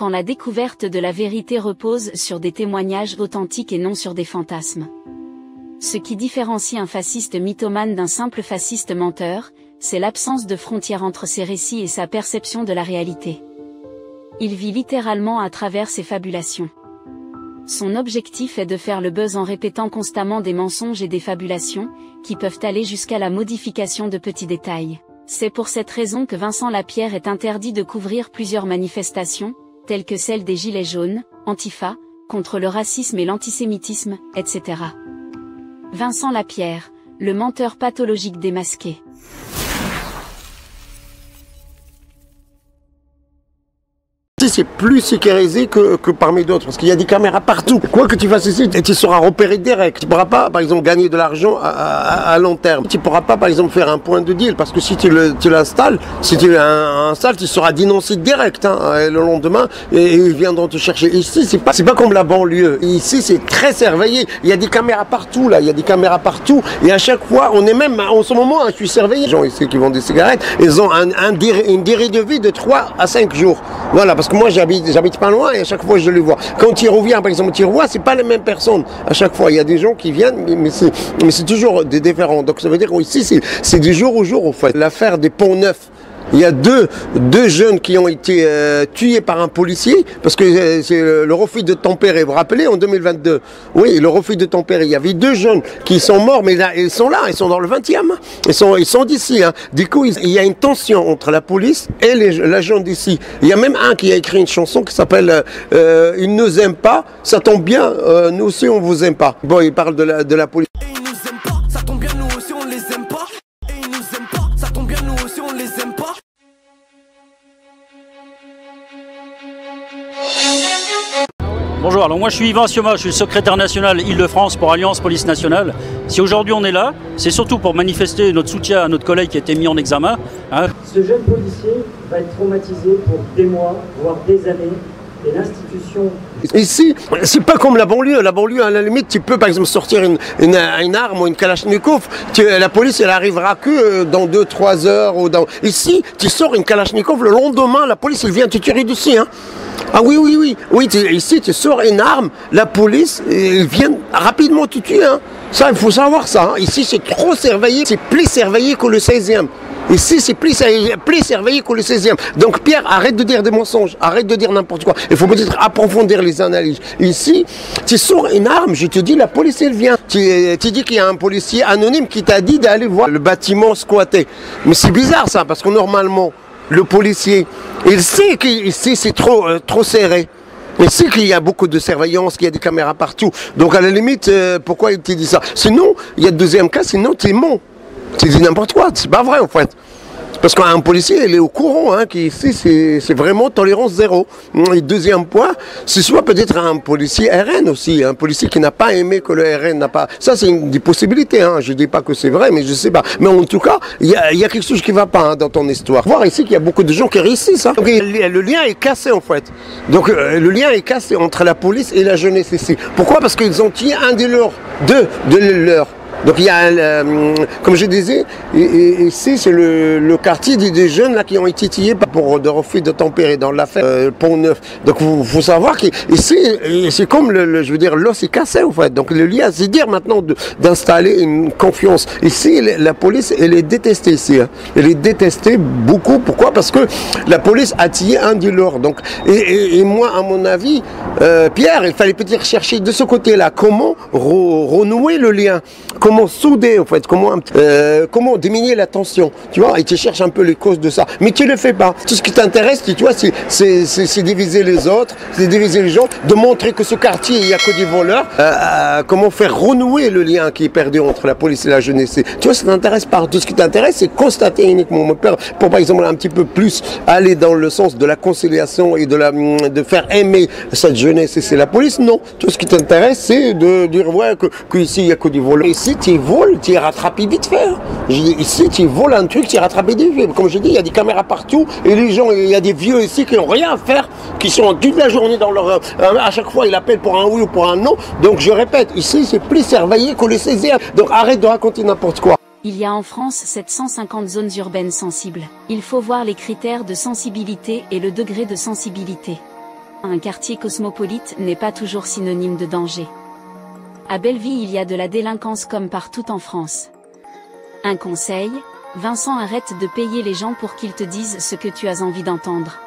quand la découverte de la vérité repose sur des témoignages authentiques et non sur des fantasmes. Ce qui différencie un fasciste mythomane d'un simple fasciste menteur, c'est l'absence de frontière entre ses récits et sa perception de la réalité. Il vit littéralement à travers ses fabulations. Son objectif est de faire le buzz en répétant constamment des mensonges et des fabulations, qui peuvent aller jusqu'à la modification de petits détails. C'est pour cette raison que Vincent Lapierre est interdit de couvrir plusieurs manifestations, telles que celle des Gilets jaunes, Antifa, contre le racisme et l'antisémitisme, etc. Vincent Lapierre, le menteur pathologique démasqué. C'est plus sécurisé que, que parmi d'autres, parce qu'il y a des caméras partout. Quoi que tu fasses ici, tu seras repéré direct. Tu ne pourras pas, par exemple, gagner de l'argent à, long terme. Tu ne pourras pas, par exemple, faire un point de deal, parce que si tu l'installes, si tu l'installes, tu seras dénoncé direct hein, le lendemain, et, ils viendront te chercher. Ici, c'est pas, pas comme la banlieue. Ici, c'est très surveillé. Il y a des caméras partout, là. Il y a des caméras partout. Et à chaque fois, on est même, en ce moment, je suis surveillé. Les gens ici qui vendent des cigarettes, ils ont un, une durée de vie de 3 à 5 jours. Voilà, parce moi j'habite, j'habite pas loin et à chaque fois je les vois. Quand il revient, par exemple, il ce c'est pas les mêmes personnes. À chaque fois, il y a des gens qui viennent, mais c'est, toujours des différents. Donc ça veut dire ici, c'est, c'est du jour au jour, en fait. L'affaire des ponts neufs. Il y a deux, deux jeunes qui ont été euh, tués par un policier, parce que euh, c'est le, refus de tempérer. Vous vous rappelez, en 2022 Oui, le refus de tempérer. Il y avait deux jeunes qui sont morts, mais ils sont là, ils sont dans le 20e. Ils sont, ils sont d'ici. Hein. Du coup, il y a une tension entre la police et l'agent d'ici. Il y a même un qui a écrit une chanson qui s'appelle euh, Il ne nous aime pas, ça tombe bien, nous aussi on vous aime pas. Bon, il parle de la, de la police. Bonjour, alors moi je suis Yvan Sioma, je suis le secrétaire national Île-de-France pour Alliance Police Nationale. Si aujourd'hui on est là, c'est surtout pour manifester notre soutien à notre collègue qui a été mis en examen. Hein. Ce jeune policier va être traumatisé pour des mois, voire des années, et l'institution Ici, c'est pas comme la banlieue. La banlieue, à la limite, tu peux par exemple sortir une, une, arme ou une kalachnikov. la police, elle arrivera que euh, dans 2-3 heures. Ou dans... Ici, tu sors une kalachnikov, le lendemain, la police, elle vient te tirer dessus. Hein. Ah oui, oui, oui. Oui, ici, tu sors une arme, la police, elle vient rapidement te tuer. Hein. Ça, il faut savoir ça. Hein. Ici, c'est trop surveillé. C'est plus surveillé que le 16e. Ici, c'est plus, plus surveillé que le 16e. Donc, Pierre, arrête de dire des mensonges. Arrête de dire n'importe quoi. Il faut peut-être approfondir les analyses. Ici, tu sors une arme, je te dis, la police, elle vient. Tu, tu dis qu'il y a un policier anonyme qui t'a dit d'aller voir le bâtiment squatté. Mais c'est bizarre, ça, parce que normalement, le policier, il sait qu'ici, c'est trop, euh, trop serré. Il sait qu'il y a beaucoup de surveillance, qu'il y a des caméras partout. Donc à la limite, euh, pourquoi il te dit ça? Sinon, il y a le deuxième cas, sinon tu mort. Tu dis n'importe quoi, c'est pas vrai en fait. Parce qu'un policier, il est au courant, hein, qu'ici, c'est vraiment tolérance zéro. Et deuxième point, c'est soit peut-être un policier RN aussi, un policier qui n'a pas aimé que le RN n'a pas... Ça, c'est une des possibilités, hein. je dis pas que c'est vrai, mais je sais pas. Mais en tout cas, il y a, quelque chose qui va pas hein, dans ton histoire. Voir ici qu'il y a beaucoup de gens qui réussissent. Hein. Le lien est cassé, en fait. Donc, euh, le lien est cassé entre la police et la jeunesse ici. Pourquoi? Parce qu'ils ont tué un de leurs, deux de leurs donc il y a, euh, comme je disais, ici c'est le, quartier des, jeunes là qui ont été titillés pour de refus de tempérer dans l'affaire euh, Pont Neuf. Donc il faut savoir qu'ici c'est comme le, je veux dire l'os cassé en fait. Donc le lien, c'est dire maintenant d'installer une confiance. Ici la police elle est détestée ici. Hein. Elle est détestée beaucoup. Pourquoi? Parce que la police a tiré un dealer. Donc et, moi à mon avis, euh, Pierre, il fallait peut-être chercher de ce côté-là comment renouer le lien? Souder, en fait, comment, euh, comment diminuer la tension, tu vois, et tu cherches un peu les causes de ça. Mais tu ne le fais pas. Tout ce qui t'intéresse, tu vois, c'est diviser les autres, c'est diviser les gens, de montrer que ce quartier, il n'y a que des voleurs. Euh, euh, comment faire renouer le lien qui est perdu entre la police et la jeunesse. Tu vois, ça t'intéresse pas. Tout ce qui t'intéresse, c'est constater uniquement mon père, pour par exemple un petit peu plus aller dans le sens de la conciliation et de, la, de faire aimer cette jeunesse et c'est la police. Non. Tout ce qui t'intéresse, c'est de dire, ouais, qu'ici, il n'y a que des voleurs. Ici, tu voles, tu es rattrapé vite fait. Ici, tu voles un truc, tu es rattrapé vite fait. Comme je dis, il y a des caméras partout et les gens, il y a des vieux ici qui n'ont rien à faire, qui sont toute la journée dans leur. Euh, à chaque fois, ils appellent pour un oui ou pour un non. Donc je répète, ici, c'est plus surveillé que les 16 Donc arrête de raconter n'importe quoi. Il y a en France 750 zones urbaines sensibles. Il faut voir les critères de sensibilité et le degré de sensibilité. Un quartier cosmopolite n'est pas toujours synonyme de danger. À Belleville il y a de la délinquance comme partout en France. Un conseil, Vincent arrête de payer les gens pour qu'ils te disent ce que tu as envie d'entendre.